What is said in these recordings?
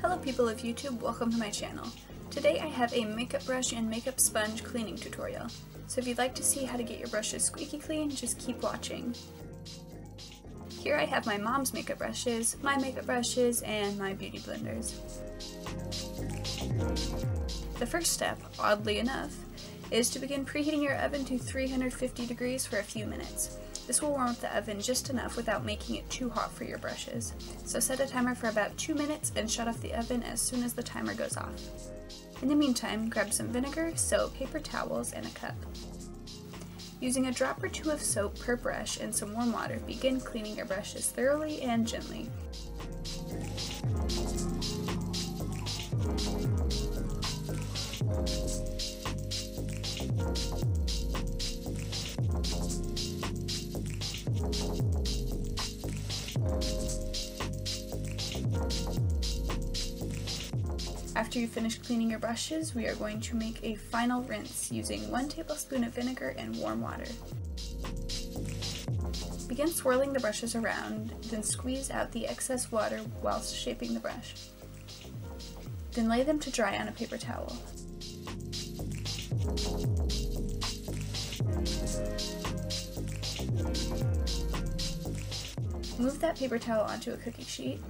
Hello people of YouTube, welcome to my channel. Today I have a makeup brush and makeup sponge cleaning tutorial. So if you'd like to see how to get your brushes squeaky clean, just keep watching. Here I have my mom's makeup brushes, my makeup brushes, and my beauty blenders. The first step, oddly enough, is to begin preheating your oven to 350 degrees for a few minutes. This will warm up the oven just enough without making it too hot for your brushes. So set a timer for about 2 minutes and shut off the oven as soon as the timer goes off. In the meantime, grab some vinegar, soap, paper towels, and a cup. Using a drop or two of soap per brush and some warm water, begin cleaning your brushes thoroughly and gently. After you finish cleaning your brushes, we are going to make a final rinse using 1 tablespoon of vinegar and warm water. Begin swirling the brushes around, then squeeze out the excess water whilst shaping the brush. Then lay them to dry on a paper towel. Move that paper towel onto a cookie sheet.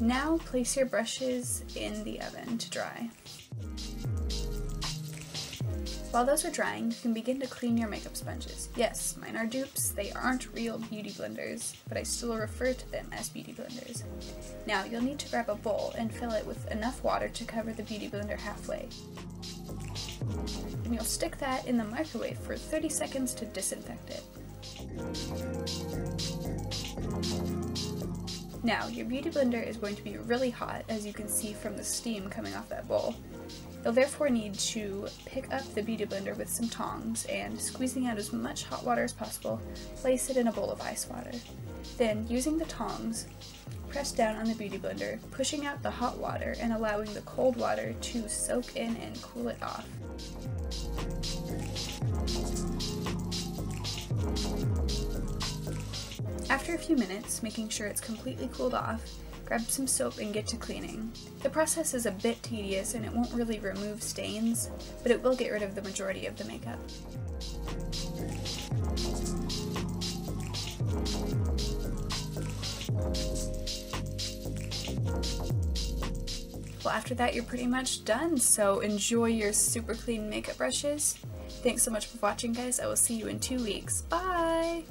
Now place your brushes in the oven to dry. While those are drying, you can begin to clean your makeup sponges. Yes, mine are dupes, they aren't real beauty blenders, but I still refer to them as beauty blenders. Now you'll need to grab a bowl and fill it with enough water to cover the beauty blender halfway. And you'll stick that in the microwave for 30 seconds to disinfect it. Now, your beauty blender is going to be really hot, as you can see from the steam coming off that bowl. You'll therefore need to pick up the beauty blender with some tongs and, squeezing out as much hot water as possible, place it in a bowl of ice water. Then, using the tongs, press down on the beauty blender, pushing out the hot water and allowing the cold water to soak in and cool it off. After a few minutes, making sure it's completely cooled off, grab some soap and get to cleaning. The process is a bit tedious and it won't really remove stains, but it will get rid of the majority of the makeup. Well, after that, you're pretty much done, so enjoy your super clean makeup brushes. Thanks so much for watching, guys. I will see you in two weeks. Bye!